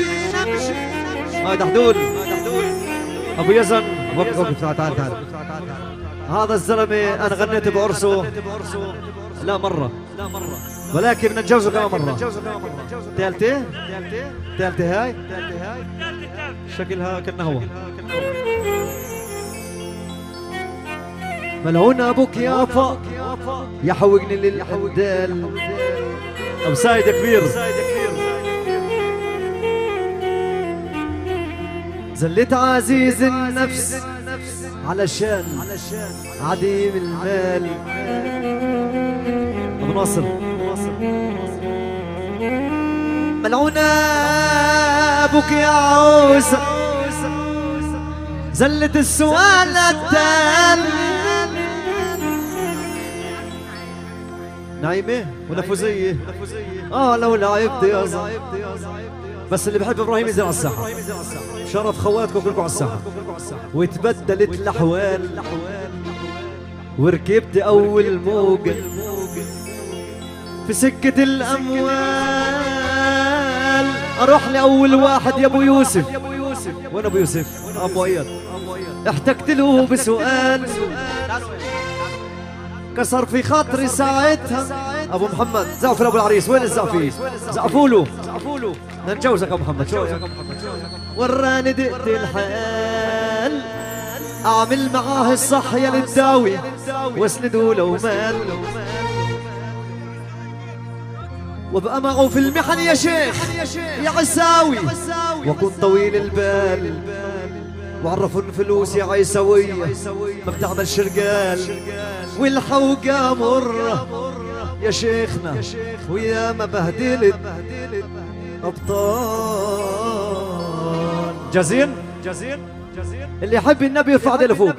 هاي دحدول. أبو يزن. وقف وقف تعال تعال تعال. هذا الزلمة أنا غنيت بعرسه لا مرة. ولكن بدنا نتجوزه كمان مرة. ثالثه ثالثه هاي. شكلها كنا هو. ملعون أبوك يا فا يحوقني للحدال أبو سايد كبير. زلت عزيز النفس علشان عديم المال. أبو ناصر. ملعونة أبوك يا عوسى زلت السؤال التام. نايمة ولا فوزية؟ آه لو لعبت يا زلمة. بس اللي بحب إبراهيم ينزل على الساحة. شرف خواتكم كلكم على الساحة. وتبدلت الأحوال. وركبت أول موجة في سكة الأموال. أروح لأول واحد يا أبو يوسف. وين أبو يوسف؟ أبو اياد احتجت له بسؤال. كسر في خاطري ساعتها. أبو محمد. زعفر أبو العريس. وين الزعفي له بدنا نتجوزك أبو محمد. شو وراني دقت الحال. أعمل معاه الصح يا للداوي. واسنده لو مال. وابقى معه في المحن يا شيخ. يا عساوي. وكن طويل البال. وعرفوا الفلوس يا عيسوية ما بتعمل شرقال والحوقة مرة. يا شيخنا ويا ما بهدلت أبطال. جزيل جزيل جزيل اللي يحب النبي يرفع ايديه لفوق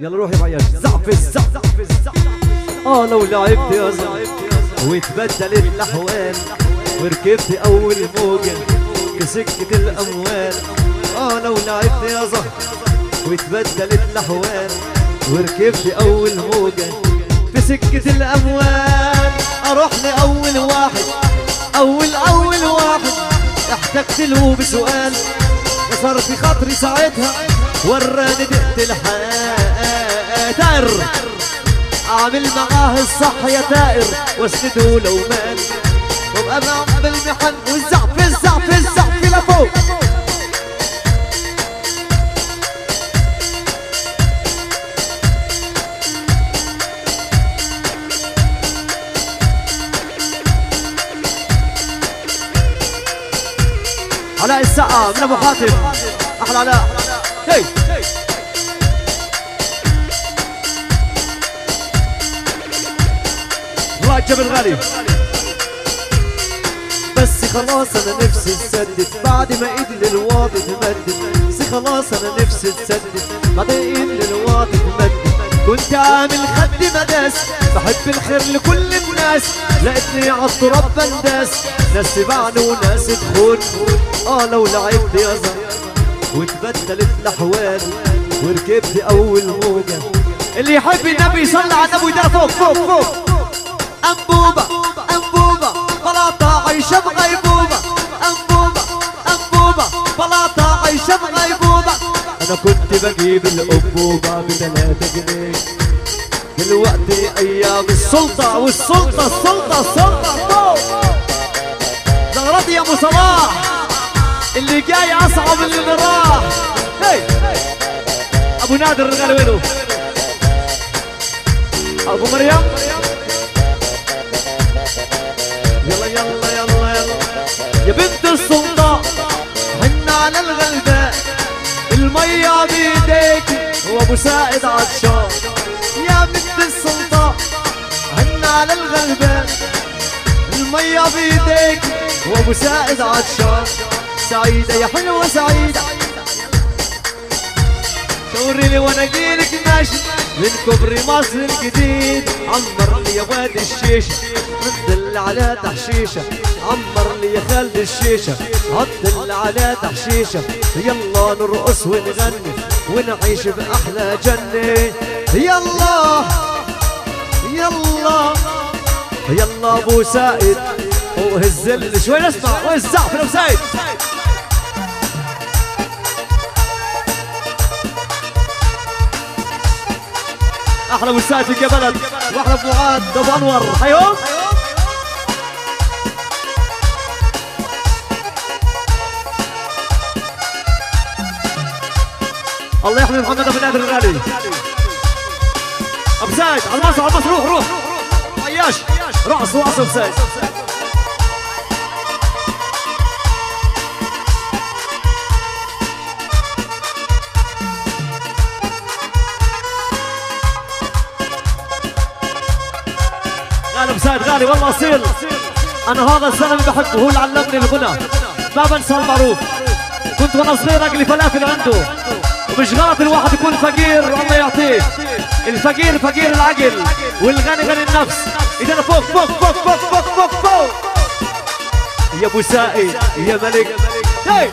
يلا روح يا عياش زعف الزعف. آه لو لعبت يا زلمة. وتبدل الاحوال وركبت أول موجه في سكه الأموال. آه لو لعبت يا زهر وتبدلت الاحوال وركبت أول موجه في سكه الأموال. أروح لأول واحد. أول أول واحد. احتجت له بسؤال. صار في خاطري ساعتها. وراني دقت الحال تائر أعمل معاه الصح يا تائر واسنده لو مال وأبقى معه بالمحن والزعف الزعف الزعف لفوق السقا من أبو حاتم أحلى علاء هي. رايد جبل غالي بس خلاص أنا نفسي تسدد. بعد ما ايدي للواطي تمدد. بس خلاص أنا نفسي تسدد. بعد ايدي للواطي تمدد. كنت عامل خد مداس بحب الخير لكل الناس لقيتني على التراب بنداس ناس تبعني وناس تخون. آه لو لعبت يا زلمه وتبدلت الأحوال وركبت أول موجة. اللي يحب النبي يصلي على النبي ده فوق فوق فوق. أنبوبة أنبوبة بلاطة عايشه بغيبوبه أنبوبة أنبوبة بلاطة عايشه بغيبوبه أنا كنت بجيب الانبوبه بثلاثة جنيه. دلوقتي أيام السلطة والسلطة السلطة السلطة. فوق زغرتي يا أبو صلاح. اللي جاي أصعب اللي راح. هي. أبو نادر الرجال وينه؟ أبو مريم. يلا يلا يلا يلا. يا بنت السلطان حن على الغلبان المية بيديك وابو سائد عطشان. يا بنت السلطان حن على الغلبان المية بيديك وابو سائد عطشان. سعيدة يا حلوة سعيدة. شوري لي وأنا جيلك ماشي. من كوبري مصر الجديد عمر لي يا واد الشيشة. ردل على تحشيشة عمر لي يا خالد الشيشة. عدل على تحشيشة يلا نرقص ونغني ونعيش بأحلى جنة. يلا يلا يلا أبو سائد وهزل شوي نسمع وزع في الاوفسايد أحلى مساعد في بلد وأحلى معاذ أبو أنور. حيهم الله يحمي محمد ابو نادر الغالي أبو زايد على المصر على المصر روح روح. عياش رأس رأس أبو زايد غالي والله أصيل. أنا هذا الزلمة بحبه هو اللي علمني الغنى ما بنسى المعروف. كنت وأنا صغير أقلي فلافل عنده. ومش غلط الواحد يكون فقير الله يعطيه. الفقير فقير العقل. والغني غني النفس. إذا فوق فوق فوق فوق فوق فوق فوق. يا أبو سائد يا ملك. هي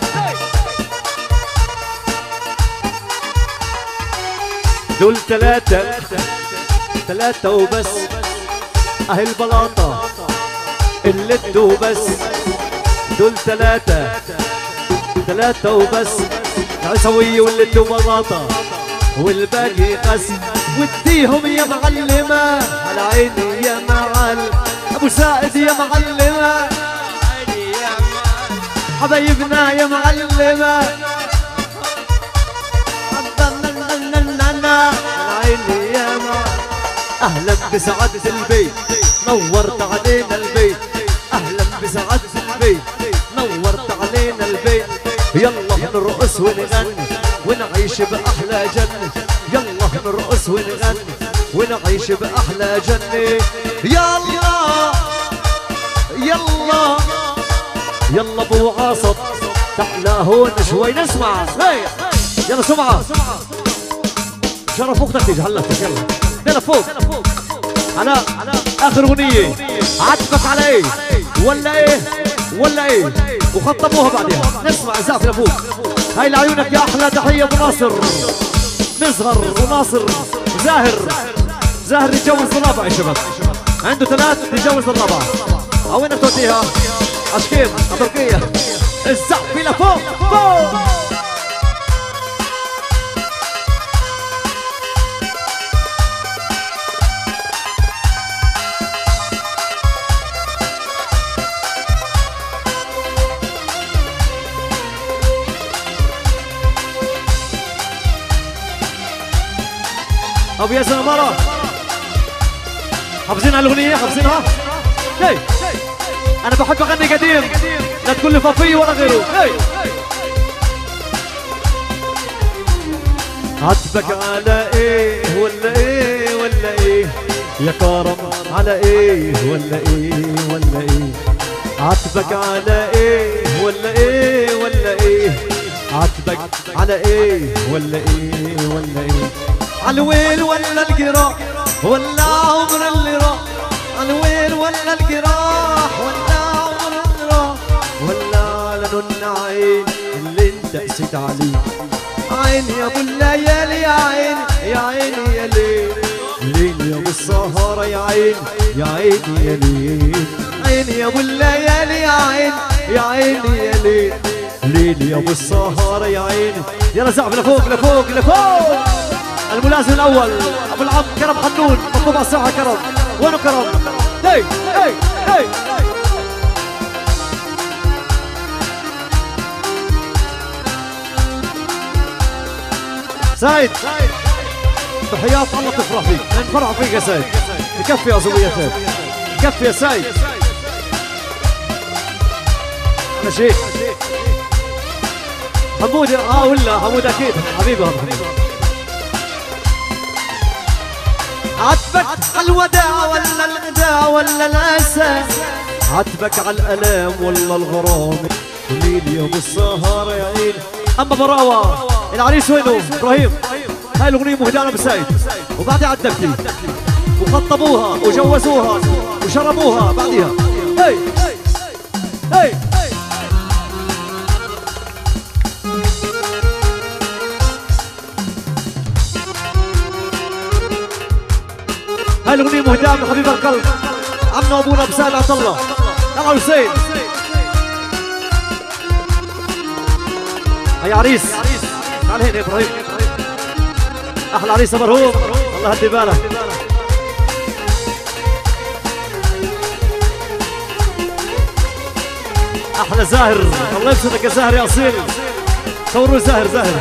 دول ثلاثة ثلاثة وبس. أهل بلاطة اللد وبس دول ثلاثة ثلاثة وبس. عسوية واللد وبلاطة والباقي قس. وديهم يا معلمة على عيني يا معلم أبو سائد يا معلمة حبايبنا يا معلمة. أهلا بسعادة البيت نورت علينا البيت. أهلا بسعادة البيت نورت علينا البيت. يلا نرقص ونغني ونعيش بأحلى جنة يلا نرقص ونغني ونعيش بأحلى جنة يلا يلا يلا أبو عاصف تعالى هون شوي. نسمع. هي يلا سمعة. شرف أختك تيجي هلا يلا. يلا فوق. على آخر أغنية. عطفك على إيه؟ ولا إيه؟ ولا إيه؟ وخطبوها بعدها. نسمع زعف لفوق هاي لعيونك يا أحلى تحية أبو ناصر. مزهر وناصر زاهر. زاهر يتجوز الرابع يا شباب. عنده ثلاث يتجوز الرابع. أو وينك توديها اشكيم تركيا الزعف لفوق. فوق. ابو ياسر مرة حافظين على الأغنية حافظينها؟ هي أنا بحب أغني قديم. لا تقول لي فافي ولا غيره. هي عاتبك على إيه ولا إيه ولا إيه؟ يا كرم على إيه ولا إيه ولا إيه؟ عاتبك على إيه ولا إيه ولا إيه؟ عاتبك على إيه ولا إيه ولا إيه؟ عالويل ولا الجراح ولا عمر اللي راح عالويل ولا الجراح ولا عمر اللي راح ولا على نون عين اللي انت قسيت عليه. عين يا ابو الليالي يا عين يا عيني يا ليل. ليل يا ابو السهرة يا عين يا عيني يا ليل. عين يا ابو الليالي يا عين يا عيني يا ليل. ليل يا ابو السهرة يا عيني يلا زعف لفوق لفوق لفوق. الملازم الأول أبو العم كرم حنون مطلوب على الساحة كرم. وينه كرم؟ هي هي هي. سعيد بحياة الله تفرح فيك. نفرح فيك يا سعيد يكفي يا زوية خير يكفي يا سعيد ماشي حمود آه ولا حمود أكيد. حبيبي حبيبي. على الوداع ولا الغداع ولا الاسى على الألام ولا الغرام. قوليلي أبو السهر يا عين. أما براوه العريس وينه؟ إبراهيم. هاي الأغنية مهدانه بسعيد وبعدها عدبتي وخطبوها وجوزوها وشربوها بعديها. هي هي هاي. الاغنيه مهداه من حبيب القلب. عمنا ابونا بسال عطله يلا حسين يا عريس. تعال هنا يا إبراهيم. أحلى عريس يا مرهوم الله هدي بالك أحلى زاهر. الله يبسطك يا زاهر يا اصيل صوروا زاهر زاهر.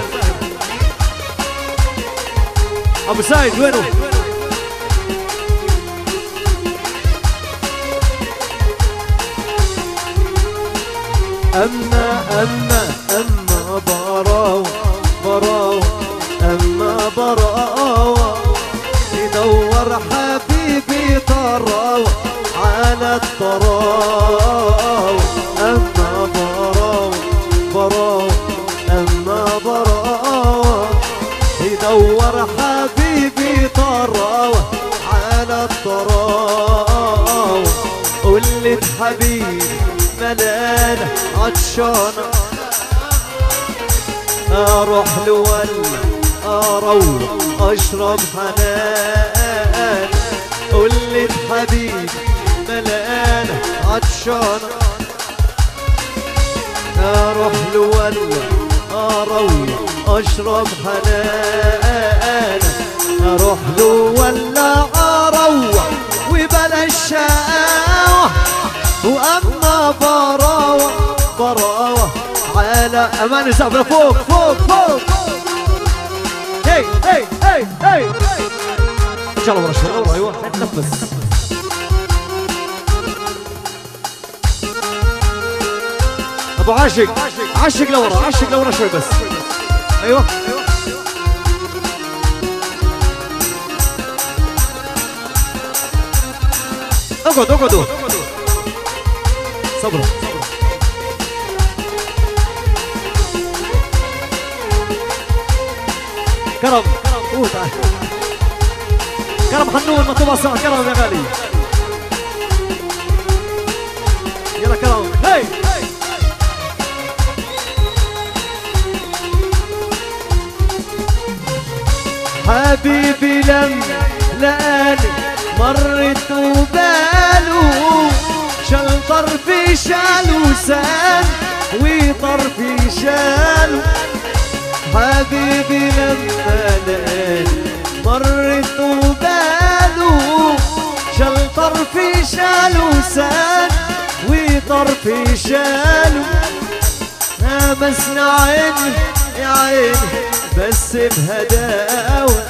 أبو سعيد وينه؟ أما أما أما براو براو أما براو. يدور حبيبي طراو على الطراو أما براو براو أما براو. يدور حبيبي طراو على الطراو قلت حبيبي ملانة عطشانة أروح لولا أروح أشرب حنان قلت حبيبي ملانة عطشانة أروح لولا أروح أشرب حنان أروح لولا أروح وبلا الشقاوة وأما براوة على أمان الزعفرة فوق فوق. فوق هي هي هي هي. إن شاء الله ورا شوي. ورا أيوه. نتنفس أبو عاشق عاشق لورا عاشق لورا شوي بس. أيوه. أقعد اقعدوا صبرا كرم. كرم حنون مطلوب الساعة كرم يا غالي. يلا كرم. هي حبيبي لم لقاني مرت وباله شال طرفي شالو سان وطرفي شالو حبيبي لما لقاني مرت وباله شال طرفي شالو سان وطرفي شالو بسنا عيني يا عيني بس بهداوة.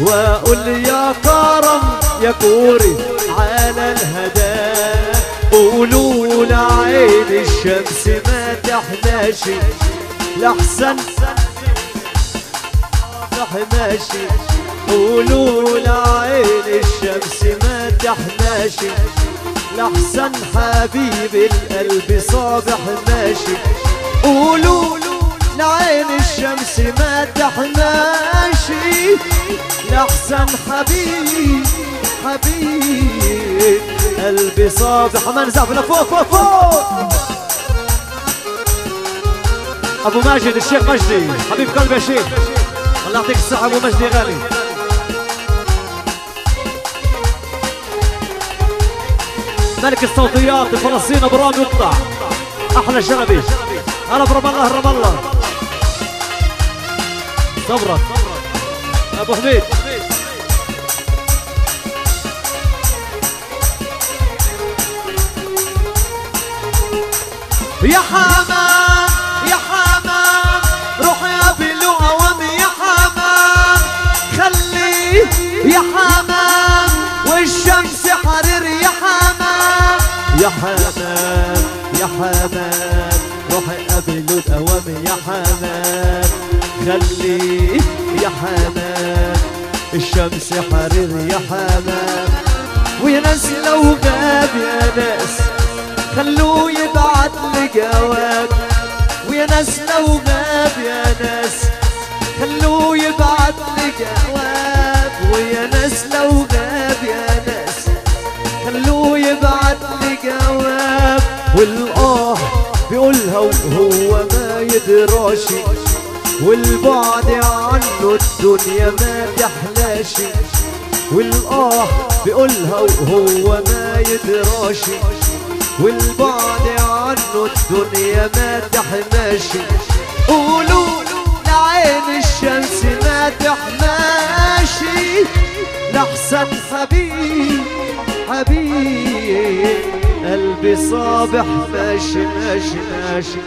وأقول يا كرم يا كوري على الهداوة. قولوا لعين الشمس ما تحناش لحسن تحناشي قولوا لعين الشمس ما تحناش لحسن حبيب القلب صابح ماشي. قولوا لعين الشمس ما تحناشي لحسن حبيب حبيب قلبي صابح. ما نزعفنا فوق فوق فوق. أبو ماجد الشيخ مجدي. حبيب قلبي يا شيخ. الله يعطيك الصحة ابو مجدي غالي. ملك الصوتيات فلسطين أبو رامي يقطع. أحلى شغبي هلا برم الله رم الله. صبرك أبو حميد. يا حمام يا حمام والشمس حرير يا حمام. يا حمام يا حمام روح يا بلو اوام يا حمام. خلي يا حمام الشمس حرير يا حمام. ويا ناس لو غاب يا ناس خلوه يبعت لي جواب ويا ناس لو غاب يا ناس خلوه يبعت لي جواب ويا ناس لو غاب يا ناس خلوه يبعت لي جواب. والآه بيقولها وهو ما يدراش والبعد عنه الدنيا ما تحلاش والآه بيقولها وهو ما يدراش والبعد عنه الدنيا ما تحماشي قولوا لعين الشمس ما تحماشي. لحسن حبيب حبيب قلبي صابح ماشي ماشي ماشي.